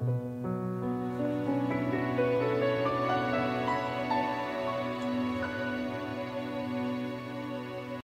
you.